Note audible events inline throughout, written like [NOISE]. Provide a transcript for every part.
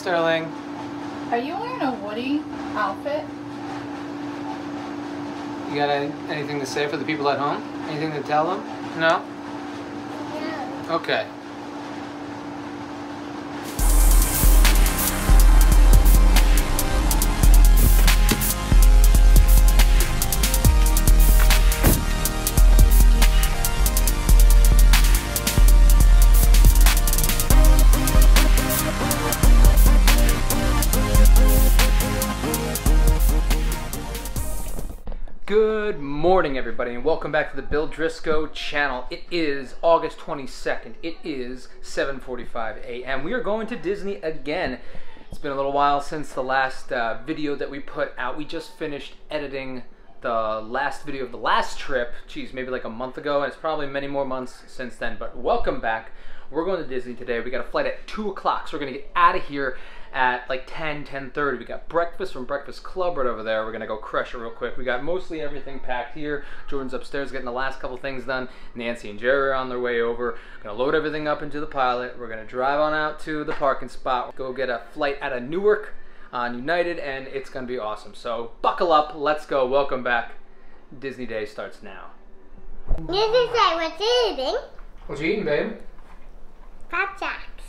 Sterling. Are you wearing a Woody outfit? You got any, anything to say for the people at home? Anything to tell them? No? Okay. Good morning, everybody, and welcome back to the Bill Dryzco channel. It is August 22nd. It is 7:45 a.m. We are going to Disney again. It's been a little while since the last uh, video that we put out. We just finished editing the last video of the last trip. Geez, maybe like a month ago, and it's probably many more months since then. But welcome back. We're going to Disney today. We got a flight at 2 o'clock, so we're going to get out of here at like 10, 10.30. We got breakfast from Breakfast Club right over there. We're going to go crush it real quick. We got mostly everything packed here. Jordan's upstairs getting the last couple things done. Nancy and Jerry are on their way over. Going to load everything up into the pilot. We're going to drive on out to the parking spot. Go get a flight out of Newark on United, and it's going to be awesome. So buckle up. Let's go. Welcome back. Disney Day starts now. This is like what's eating. What you eating, babe? Pop Jacks.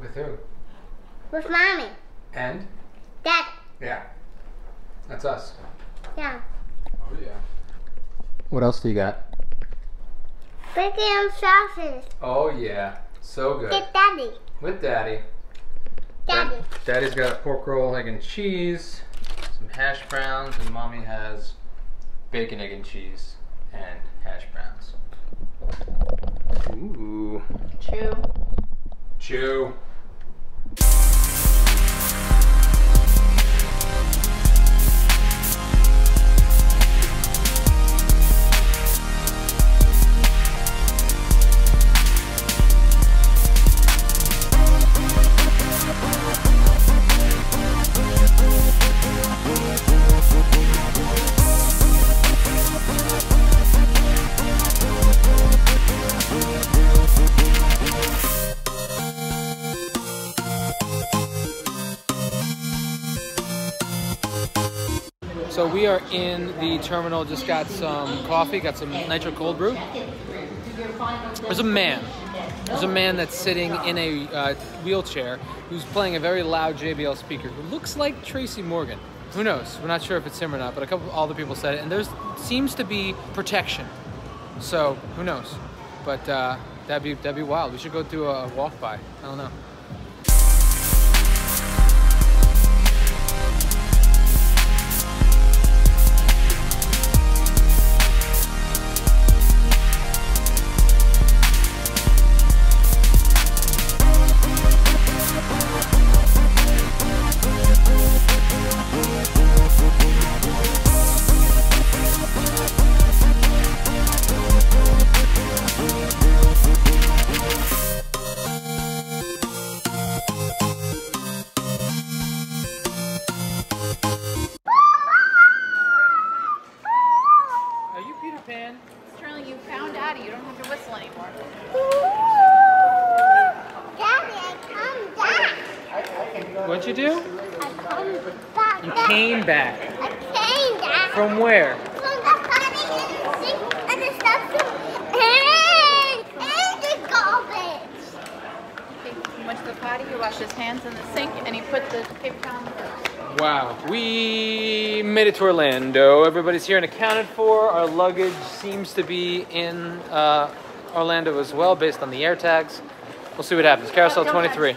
With who? With mommy. And? Dad. Yeah. That's us. Yeah. Oh, yeah. What else do you got? Bacon and sausage. Oh, yeah. So good. With daddy. With Daddy. Daddy. Dad- Daddy's got a pork roll, egg and cheese, some hash browns, and Mommy has bacon, egg and cheese, and hash browns. Ooh. Chew. Chew. So we are in the terminal, just got some coffee, got some nitro cold brew. There's a man. There's a man that's sitting in a uh, wheelchair who's playing a very loud JBL speaker who looks like Tracy Morgan. Who knows? We're not sure if it's him or not, but a couple the people said it. And there seems to be protection. So who knows? But uh, that'd be that'd be wild. We should go do a walk by. I don't know. You came back. I came back. From where? From the party and the sink and the stuff and, and the garbage. He went to the potty, he washed his hands in the sink, and he put the paper towel in the first. Wow, we made it to Orlando. Everybody's here and accounted for. Our luggage seems to be in uh, Orlando as well, based on the air tags. We'll see what happens. Carousel 23.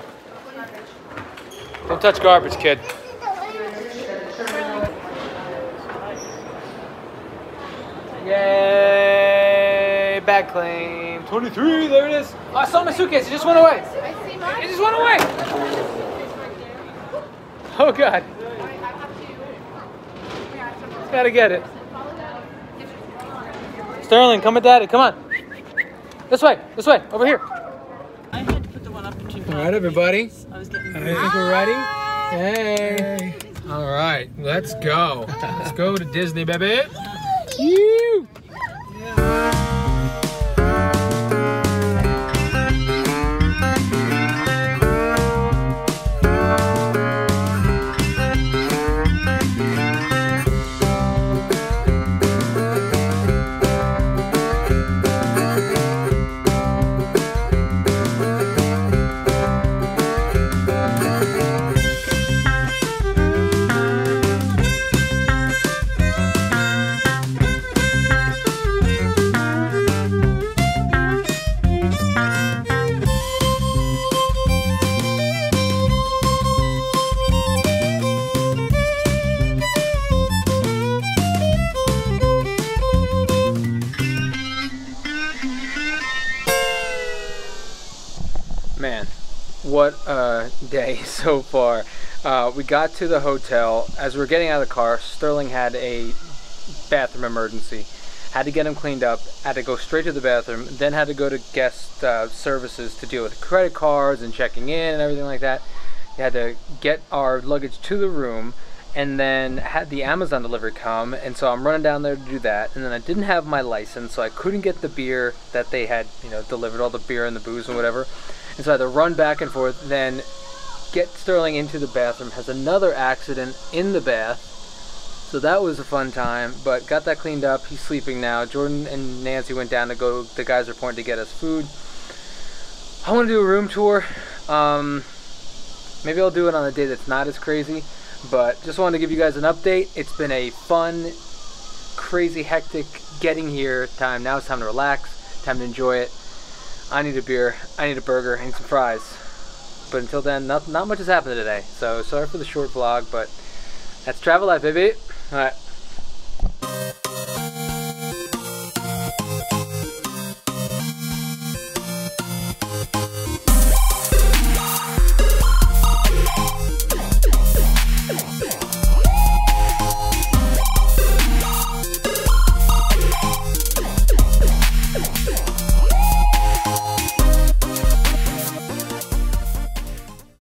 Don't touch garbage, kid. Yay! Bag claim 23. There it is. Oh, I saw my suitcase. It just went away. I see mine. It just went away. Oh God. Gotta get it. Sterling, come with daddy. Come on. This way. This way. Over here. I had to put the one up between All right, everybody. I was getting I think we're ready. Hey. All right, let's go. Let's go to Disney, baby. You. What a day [LAUGHS] so far. Uh, we got to the hotel. As we were getting out of the car, Sterling had a bathroom emergency. Had to get him cleaned up. Had to go straight to the bathroom. Then had to go to guest uh, services to deal with credit cards and checking in and everything like that. We had to get our luggage to the room and then had the Amazon delivery come, and so I'm running down there to do that. And then I didn't have my license, so I couldn't get the beer that they had, you know, delivered all the beer and the booze and whatever. And so I had to run back and forth, then get Sterling into the bathroom. Has another accident in the bath, so that was a fun time. But got that cleaned up. He's sleeping now. Jordan and Nancy went down to go. The guys are pointing to get us food. I want to do a room tour. Um, maybe I'll do it on a day that's not as crazy. But just wanted to give you guys an update. It's been a fun, crazy, hectic getting here time. Now it's time to relax, time to enjoy it. I need a beer, I need a burger, I need some fries. But until then, not, not much has happened today. So sorry for the short vlog, but that's travel life, baby. Alright.